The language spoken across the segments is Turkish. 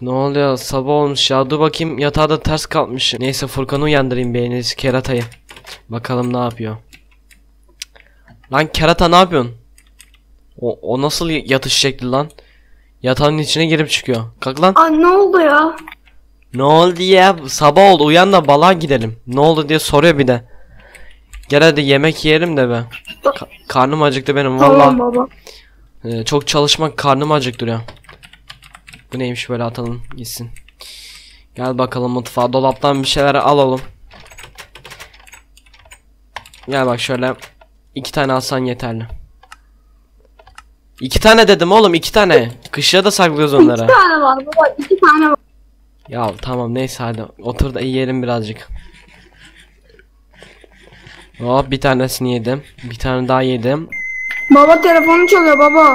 ne oluyor sabah olmuş ya dur bakayım yatağa da ters kalkmış. Neyse Furkan'ı uyandırayım beğeniriz keratayı. Bakalım ne yapıyor. Lan kerata ne yapıyorsun? O, o nasıl yatış şekli lan? Yatağın içine girip çıkıyor. Kalk lan. Ay ne oldu ya? Ne oldu ya? Sabah oldu uyan da balığa gidelim. Ne oldu diye soruyor bir de. Gel hadi yemek yiyelim de be. Ka- karnım acıktı benim valla. Tamam baba. Ee, çok çalışmak karnımı acıktırıyor. Bu neymiş böyle atalım gitsin. Gel bakalım mutfağa dolaptan bir şeyler alalım. Gel bak şöyle iki tane alsan yeterli. İki tane dedim oğlum iki tane. Kışya da saklıyoruz onları. İki tane var baba. iki tane var. Ya tamam neyse hadi otur da yiyelim birazcık. Hop bir tanesini yedim. Bir tane daha yedim. Baba telefonu çalıyor baba.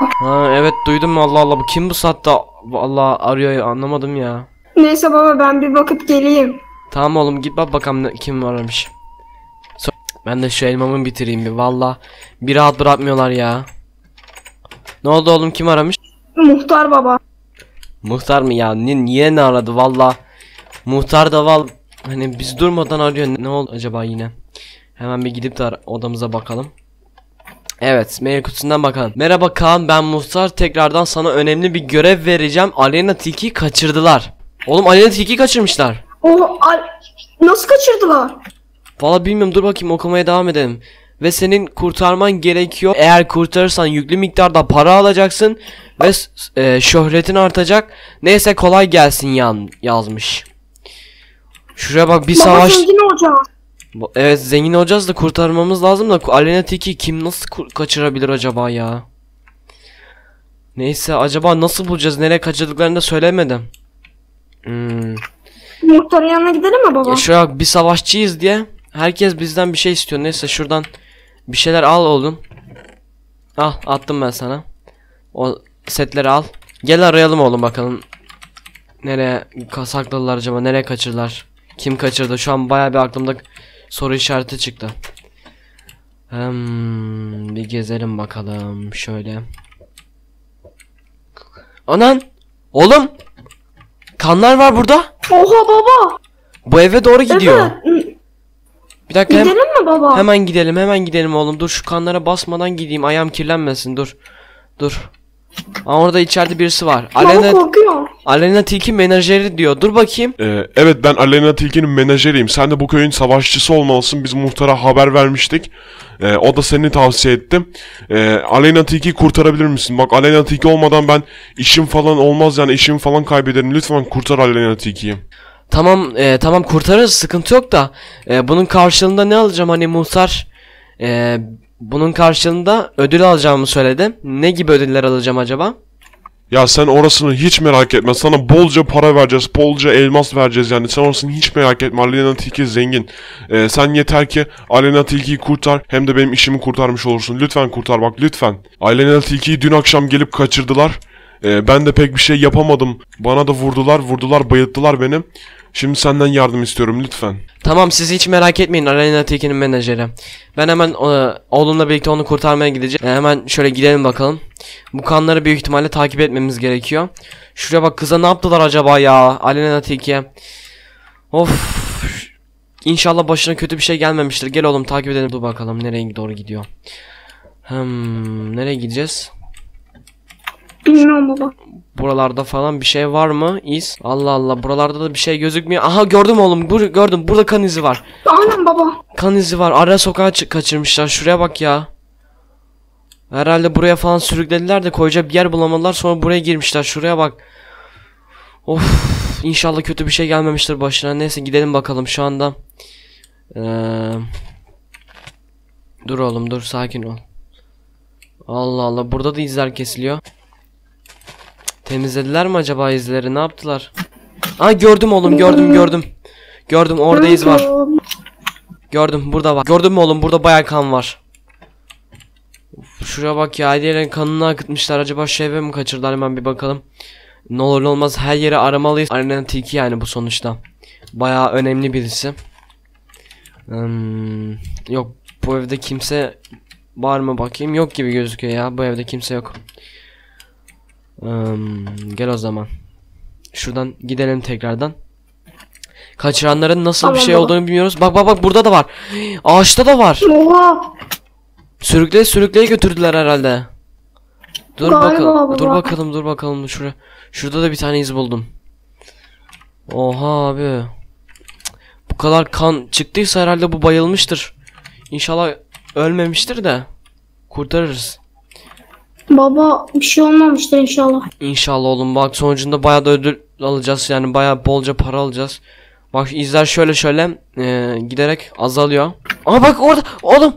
Ha evet duydum Allah Allah bu kim bu saatte Allah arıyor anlamadım ya. Neyse baba ben bir bakıp geleyim. Tamam oğlum git bak bakalım ne- kim aramış. So- ben de şu elmamı bitireyim bir valla. Bir rahat bırakmıyorlar ya. Ne oldu oğlum kim aramış? Muhtar baba. Muhtar mı ya? Ni- niye ne aradı valla? Muhtar da val hani biz durmadan arıyor. Ne oldu acaba yine? Hemen bir gidip de odamıza bakalım. Evet, mail kutusundan bakalım. Merhaba Kaan, ben Muhtar. Tekrardan sana önemli bir görev vereceğim. Alena Tilki'yi kaçırdılar. Oğlum Alena Tilki'yi kaçırmışlar. O nasıl kaçırdılar? Valla bilmiyorum dur bakayım okumaya devam edelim. Ve senin kurtarman gerekiyor. Eğer kurtarırsan yüklü miktarda para alacaksın. Ve e, şöhretin artacak. Neyse kolay gelsin yan yazmış. Şuraya bak bir Baba savaş. zengin olacağız. Evet zengin olacağız da kurtarmamız lazım da Alena Tilki kim nasıl kaçırabilir acaba ya? Neyse acaba nasıl bulacağız? Nereye kaçırdıklarını da söylemedim. Hmm. Muhtarın yanına gidelim mi baba? Ya bak, bir savaşçıyız diye herkes bizden bir şey istiyor. Neyse şuradan bir şeyler al oğlum. Al attım ben sana. O setleri al. Gel arayalım oğlum bakalım. Nereye sakladılar acaba? Nereye kaçırdılar? Kim kaçırdı? Şu an baya bir aklımda soru işareti çıktı. Hmm, bir gezelim bakalım şöyle. Anan! Oğlum! Kanlar var burada. Oha baba. Bu eve doğru gidiyor. Evet. Bir dakika hem- Gidelim mi baba? hemen gidelim hemen gidelim oğlum. Dur şu kanlara basmadan gideyim. Ayağım kirlenmesin dur. Dur. Aa, orada içeride birisi var. Alena, korkuyor. Alena Tilki menajeri diyor. Dur bakayım. Ee, evet ben Alena Tilki'nin menajeriyim. Sen de bu köyün savaşçısı olmalısın. Biz muhtara haber vermiştik. Ee, o da seni tavsiye etti. Ee, Alena Tilki'yi kurtarabilir misin? Bak Alena Tilki olmadan ben işim falan olmaz yani işimi falan kaybederim. Lütfen kurtar Alena Tilki'yi. Tamam e, tamam kurtarırız sıkıntı yok da e, bunun karşılığında ne alacağım hani muhtar e, bunun karşılığında ödül alacağımı söyledi. Ne gibi ödüller alacağım acaba? Ya sen orasını hiç merak etme. Sana bolca para vereceğiz. Bolca elmas vereceğiz yani. Sen orasını hiç merak etme. Alena Tilki zengin. Ee, sen yeter ki Alena Tilki'yi kurtar. Hem de benim işimi kurtarmış olursun. Lütfen kurtar bak lütfen. Alena Tilki'yi dün akşam gelip kaçırdılar. Ee, ben de pek bir şey yapamadım. Bana da vurdular. Vurdular bayılttılar beni. Şimdi senden yardım istiyorum lütfen. Tamam siz hiç merak etmeyin Alena Tilki'nin menajeri. Ben hemen e, oğlumla birlikte onu kurtarmaya gideceğim. E, hemen şöyle gidelim bakalım. Bu kanları büyük ihtimalle takip etmemiz gerekiyor. Şuraya bak kıza ne yaptılar acaba ya Alena Tilki'ye. Of. İnşallah başına kötü bir şey gelmemiştir. Gel oğlum takip edelim. Dur bakalım nereye doğru gidiyor. Hmm, nereye gideceğiz? Bilmiyorum baba. Buralarda falan bir şey var mı? İz. Allah Allah buralarda da bir şey gözükmüyor. Aha gördüm oğlum. Bur gördüm. Burada kan izi var. Aynen baba. Kan izi var. Ara sokağa çı- kaçırmışlar. Şuraya bak ya. Herhalde buraya falan sürüklediler de koyacak bir yer bulamadılar. Sonra buraya girmişler. Şuraya bak. Of. İnşallah kötü bir şey gelmemiştir başına. Neyse gidelim bakalım şu anda. Ee, dur oğlum dur sakin ol. Allah Allah burada da izler kesiliyor. Temizlediler mi acaba izleri? Ne yaptılar? Aa gördüm oğlum gördüm gördüm. Gördüm orada iz var. Gördüm burada var. Gördün mü oğlum burada bayağı kan var. Şuraya bak ya her kanını akıtmışlar. Acaba şu eve mi kaçırdılar hemen bir bakalım. Ne olur ne olmaz her yeri aramalıyız. Arena tilki yani bu sonuçta. Bayağı önemli birisi. Hmm, yok bu evde kimse var mı bakayım. Yok gibi gözüküyor ya. Bu evde kimse yok. Hmm, gel o zaman. Şuradan gidelim tekrardan. Kaçıranların nasıl bir Tamam şey baba. olduğunu bilmiyoruz. Bak bak bak burada da var. Ağaçta da var. Oha. Sürükleye sürükleye götürdüler herhalde. Dur bakalım. Dur bakalım, dur bakalım. Şuraya. Şurada da bir tane iz buldum. Oha abi. Bu kadar kan çıktıysa herhalde bu bayılmıştır. İnşallah ölmemiştir de kurtarırız. Baba bir şey olmamıştır inşallah. İnşallah oğlum bak sonucunda bayağı da ödül alacağız yani bayağı bolca para alacağız. Bak izler şöyle şöyle e, giderek azalıyor. Aa bak orada oğlum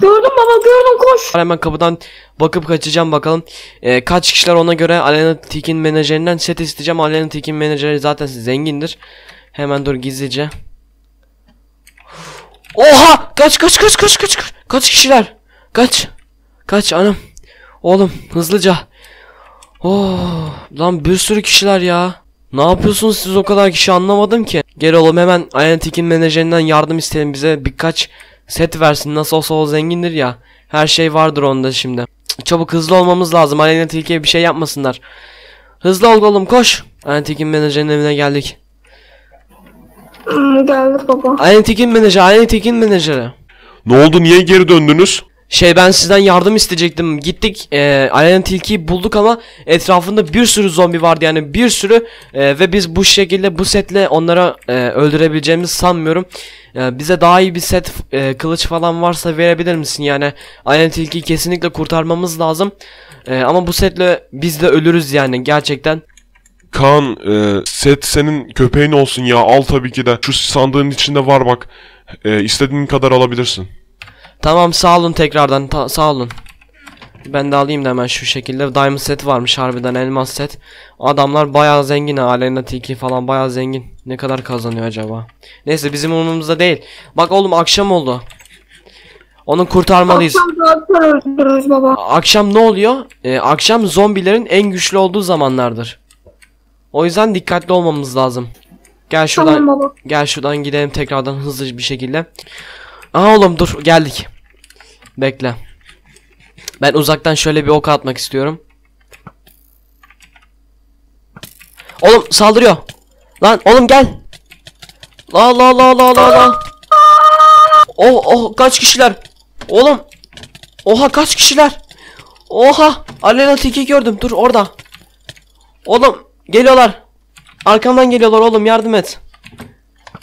Gördüm baba gördüm koş. Hemen kapıdan bakıp kaçacağım bakalım. Ee, kaç kişiler ona göre Alena Tik'in menajerinden set isteyeceğim. Alena Tik'in menajeri zaten zengindir. Hemen dur gizlice. Oha! Kaç kaç kaç kaç kaç kaç. Kaç kişiler? Kaç. Kaç anam. Oğlum hızlıca. Oh, lan bir sürü kişiler ya. Ne yapıyorsunuz siz o kadar kişi anlamadım ki. Gel oğlum hemen Alena Tik'in menajerinden yardım isteyelim bize birkaç set versin. Nasıl olsa o zengindir ya. Her şey vardır onda şimdi. Cık, Çabuk hızlı olmamız lazım. Alena Tilki'ye bir şey yapmasınlar. Hızlı ol oğlum koş. Alena Tilki'nin menajerinin evine geldik. Geldik baba. Alena Tilki'nin menajeri, Alena Tilki'nin menajeri. Ne oldu niye geri döndünüz? Şey ben sizden yardım isteyecektim. Gittik e, Alena Tilki'yi bulduk ama etrafında bir sürü zombi vardı yani bir sürü e, ve biz bu şekilde bu setle onlara e, öldürebileceğimizi sanmıyorum. E, bize daha iyi bir set e, kılıç falan varsa verebilir misin yani Alena Tilki'yi kesinlikle kurtarmamız lazım. E, ama bu setle biz de ölürüz yani gerçekten. Kaan e, set senin köpeğin olsun ya al tabii ki de. Şu sandığın içinde var bak. E, istediğin kadar alabilirsin. Tamam sağ olun tekrardan ta- sağ olun. Ben de alayım da hemen şu şekilde. Diamond set varmış harbiden elmas set. Adamlar bayağı zengin ha. Alena Tilki falan bayağı zengin. Ne kadar kazanıyor acaba? Neyse bizim umurumuzda değil. Bak oğlum akşam oldu. Onu kurtarmalıyız. Akşam zaten öldürürüz baba. Akşam ne oluyor? Ee, akşam zombilerin en güçlü olduğu zamanlardır. O yüzden dikkatli olmamız lazım. Gel şuradan Tamam baba. Gel şuradan gidelim tekrardan hızlı bir şekilde. Aha oğlum dur geldik. Bekle. Ben uzaktan şöyle bir ok atmak istiyorum. Oğlum saldırıyor. Lan oğlum gel. La la la la la la. Oh oh kaç kişiler? Oğlum. Oha kaç kişiler? Oha. Alena Tilki gördüm. Dur orada. Oğlum geliyorlar. Arkamdan geliyorlar oğlum yardım et.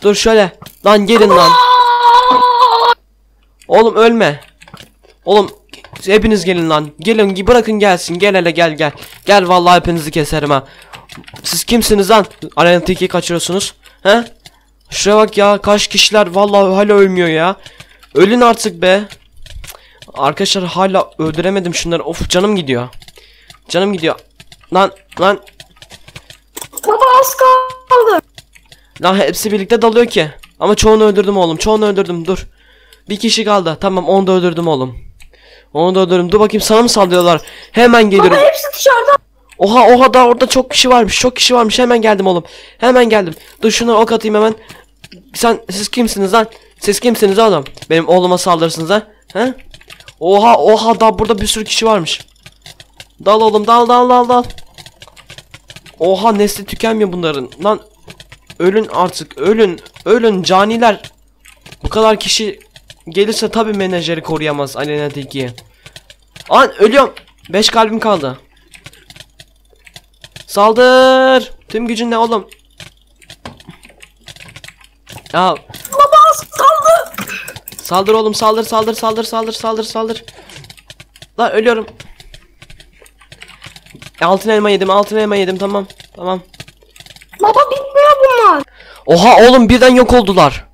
Dur şöyle. Lan gelin lan. Oğlum ölme. Oğlum hepiniz gelin lan. Gelin bırakın gelsin. Gel hele gel gel. Gel vallahi hepinizi keserim ha. Siz kimsiniz lan? Arena kaçırıyorsunuz. He? Şuraya bak ya kaç kişiler vallahi hala ölmüyor ya. Ölün artık be. Arkadaşlar hala öldüremedim şunları. Of canım gidiyor. Canım gidiyor. Lan lan Baba az kaldı. Lan hepsi birlikte dalıyor ki. Ama çoğunu öldürdüm oğlum. Çoğunu öldürdüm. Dur. Bir kişi kaldı. Tamam onu da öldürdüm oğlum. Onu da öldürdüm. Dur bakayım sana mı sallıyorlar? Hemen geliyorum. Baba hepsi dışarıda. Oha oha da orada çok kişi varmış. Çok kişi varmış. Hemen geldim oğlum. Hemen geldim. Dur şuna ok atayım hemen. Sen siz kimsiniz lan? Siz kimsiniz oğlum? Benim oğluma saldırırsınız ha? He? Oha oha da burada bir sürü kişi varmış. Dal oğlum dal dal dal dal. Oha nesli tükenmiyor bunların. Lan ölün artık ölün ölün caniler. Bu kadar kişi gelirse tabi menajeri koruyamaz Alena Tilki'yi. An ölüyorum. 5 kalbim kaldı. Saldır. Tüm gücünle oğlum. Ya Baba kaldı. saldır oğlum saldır saldır saldır saldır saldır saldır. Lan ölüyorum. Altın elma yedim altın elma yedim tamam tamam. Baba bitmiyor bunlar. Oha oğlum birden yok oldular.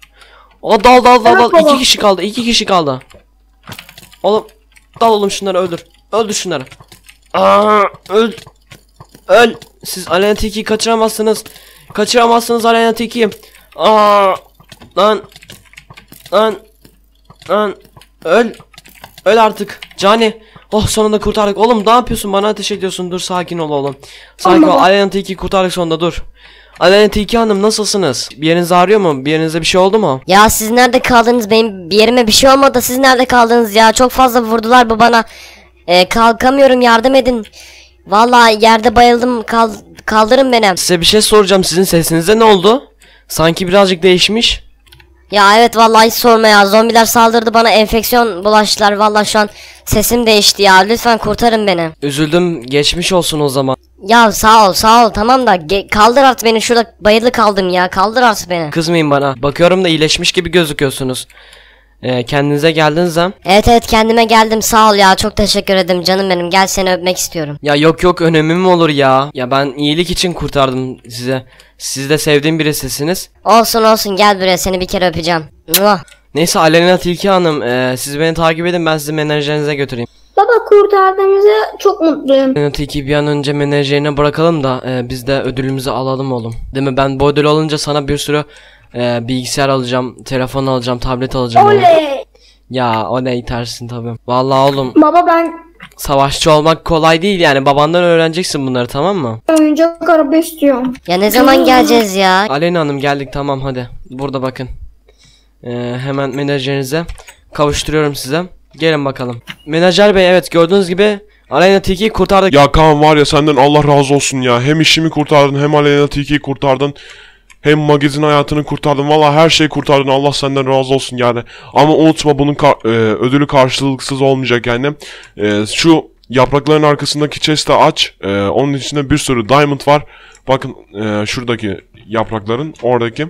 O dal dal dal Evet dal baba. iki kişi kaldı iki kişi kaldı. Oğlum dal oğlum şunları öldür. Öldür şunları. Aa, öl. Öl. Siz Alena Tilki'yi kaçıramazsınız. Kaçıramazsınız Alena Tilki'yi. Aa, lan. Lan. Lan. Öl. Öl artık. Cani. Oh sonunda kurtardık. Oğlum ne yapıyorsun? Bana ateş ediyorsun. Dur sakin ol oğlum. Sakin ol. Tamam. Alena Tilki'yi kurtardık sonunda dur. Alena Tilki Hanım nasılsınız? Bir yeriniz ağrıyor mu? Bir yerinizde bir şey oldu mu? Ya siz nerede kaldınız? Benim bir yerime bir şey olmadı. Siz nerede kaldınız ya? Çok fazla vurdular bu bana. Ee, kalkamıyorum yardım edin. Vallahi yerde bayıldım kal kaldırın beni. Size bir şey soracağım. Sizin sesinize ne oldu? Sanki birazcık değişmiş. Ya evet vallahi hiç sorma ya. Zombiler saldırdı bana enfeksiyon bulaştılar. Vallahi şu an sesim değişti ya. Lütfen kurtarın beni. Üzüldüm. Geçmiş olsun o zaman. Ya sağ ol sağ ol tamam da ge- kaldır artık beni şurada bayılı kaldım ya. Kaldır artık beni. Kızmayın bana. Bakıyorum da iyileşmiş gibi gözüküyorsunuz. Ee, kendinize geldiniz ha? Evet evet kendime geldim sağ ol ya. Çok teşekkür ederim canım benim. Gel seni öpmek istiyorum. Ya yok yok önemi mi olur ya? Ya ben iyilik için kurtardım size. Siz de sevdiğim birisisiniz. Olsun olsun gel buraya seni bir kere öpeceğim. Muah. Neyse Alena Tilki Hanım ee, siz beni takip edin ben sizi menajerinize götüreyim. Baba kurtardığımıza çok mutluyum. Alena Tilki'yi bir an önce menajerine bırakalım da ee, biz de ödülümüzü alalım oğlum. Değil mi ben bu ödül alınca sana bir sürü ee, bilgisayar alacağım, telefon alacağım, tablet alacağım. Oley. Ya o ne itersin tabii. Vallahi oğlum Baba ben savaşçı olmak kolay değil yani babandan öğreneceksin bunları tamam mı? oyuncak araba istiyorum. Ya ne zaman geleceğiz ya? Aleyna Hanım geldik tamam hadi. Burada bakın. Ee, hemen menajerinize kavuşturuyorum size. Gelin bakalım. Menajer bey evet gördüğünüz gibi Aleyna Tilki'yi kurtardık. Ya Kaan var ya senden Allah razı olsun ya. Hem işimi kurtardın hem Aleyna Tilki'yi kurtardın. Hem magazin hayatını kurtardın. Valla her şeyi kurtardın. Allah senden razı olsun yani. Ama unutma bunun kar- e, ödülü karşılıksız olmayacak yani. E, şu yaprakların arkasındaki chest'i aç. E, onun içinde bir sürü diamond var. Bakın e, şuradaki yaprakların oradaki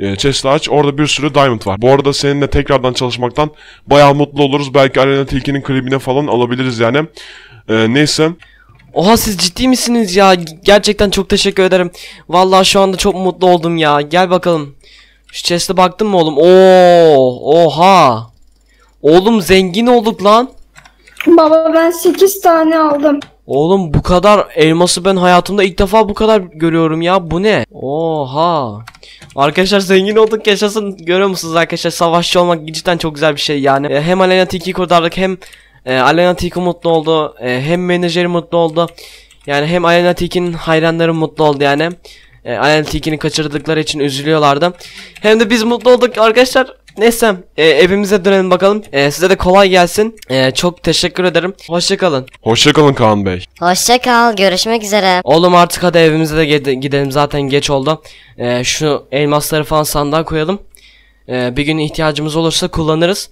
e, chest'i aç. Orada bir sürü diamond var. Bu arada seninle tekrardan çalışmaktan bayağı mutlu oluruz. Belki Aleyna Tilki'nin klibine falan alabiliriz yani. E, neyse. Oha siz ciddi misiniz ya? Gerçekten çok teşekkür ederim. Vallahi şu anda çok mutlu oldum ya. Gel bakalım. Şu chest'e baktın mı oğlum? Oo, oha. Oğlum zengin olduk lan. Baba ben 8 tane aldım. Oğlum bu kadar elması ben hayatımda ilk defa bu kadar görüyorum ya. Bu ne? Oha. Arkadaşlar zengin olduk yaşasın. Görüyor musunuz arkadaşlar? Savaşçı olmak cidden çok güzel bir şey yani. E, hem Alena Tilki'yi kurtardık hem e, Alena Tilki mutlu oldu. E, hem menajeri mutlu oldu. Yani hem Alena Tilki'nin hayranları mutlu oldu yani. E, Alena Tilki'ni kaçırdıkları için üzülüyorlardı. Hem de biz mutlu olduk arkadaşlar. Neyse e, evimize dönelim bakalım. E, size de kolay gelsin. E, çok teşekkür ederim. Hoşçakalın. Hoşçakalın Kaan Bey. Hoşça kal görüşmek üzere. Oğlum artık hadi evimize de gide- gidelim zaten geç oldu. Ee, şu elmasları falan sandığa koyalım. Ee, bir gün ihtiyacımız olursa kullanırız.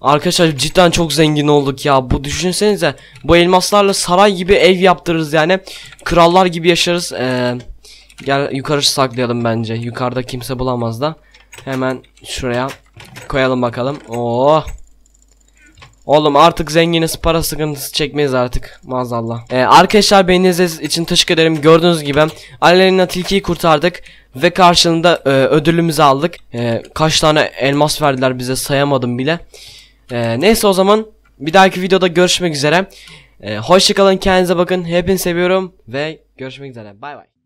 Arkadaşlar cidden çok zengin olduk ya. Bu düşünsenize. Bu elmaslarla saray gibi ev yaptırırız yani. Krallar gibi yaşarız. Ee, gel yukarı saklayalım bence. Yukarıda kimse bulamaz da. Hemen şuraya koyalım bakalım. Oo. Oğlum artık zenginiz para sıkıntısı çekmeyiz artık maazallah. Ee, arkadaşlar beğeniniz için teşekkür ederim. Gördüğünüz gibi Aleyna Tilki'yi kurtardık ve karşılığında e, ödülümüzü aldık. E, kaç tane elmas verdiler bize sayamadım bile. E, neyse o zaman bir dahaki videoda görüşmek üzere. E, hoşçakalın kendinize bakın. Hepinizi seviyorum ve görüşmek üzere. Bay bay.